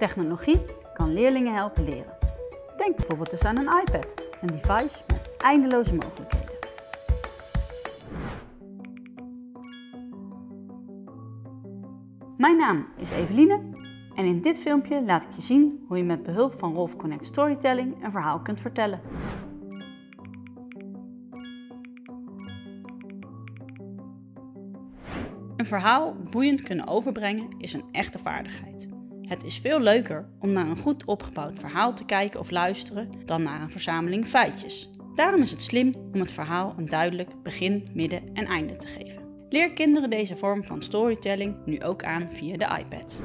Technologie kan leerlingen helpen leren. Denk bijvoorbeeld eens aan een iPad, een device met eindeloze mogelijkheden. Mijn naam is Eveline en in dit filmpje laat ik je zien hoe je met behulp van Rolf Connect Storytelling een verhaal kunt vertellen. Een verhaal boeiend kunnen overbrengen is een echte vaardigheid. Het is veel leuker om naar een goed opgebouwd verhaal te kijken of luisteren dan naar een verzameling feitjes. Daarom is het slim om het verhaal een duidelijk begin, midden en einde te geven. Leer kinderen deze vorm van storytelling nu ook aan via de iPad.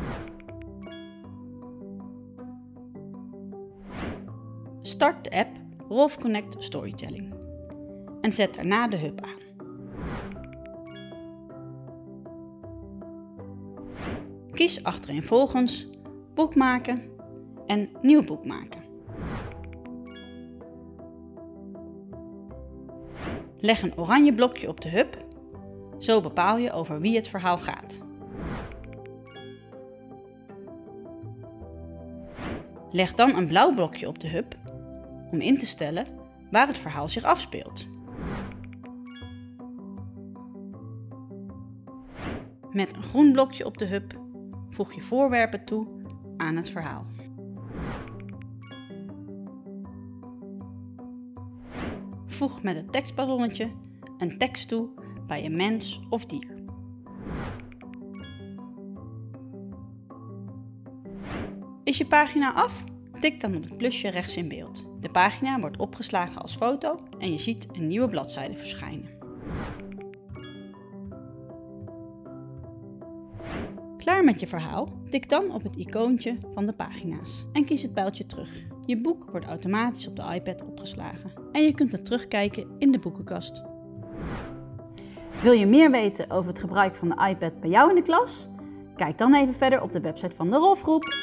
Start de app Rolf Connect Storytelling en zet daarna de hub aan. Kies achtereenvolgens boek maken en nieuw boek maken. Leg een oranje blokje op de hub, zo bepaal je over wie het verhaal gaat. Leg dan een blauw blokje op de hub om in te stellen waar het verhaal zich afspeelt. Met een groen blokje op de hub voeg je voorwerpen toe aan het verhaal. Voeg met het tekstballonnetje een tekst toe bij een mens of dier. Is je pagina af? Tik dan op het plusje rechts in beeld. De pagina wordt opgeslagen als foto en je ziet een nieuwe bladzijde verschijnen. Klaar met je verhaal? Tik dan op het icoontje van de pagina's en kies het pijltje terug. Je boek wordt automatisch op de iPad opgeslagen en je kunt het terugkijken in de boekenkast. Wil je meer weten over het gebruik van de iPad bij jou in de klas? Kijk dan even verder op de website van de Rolfgroep.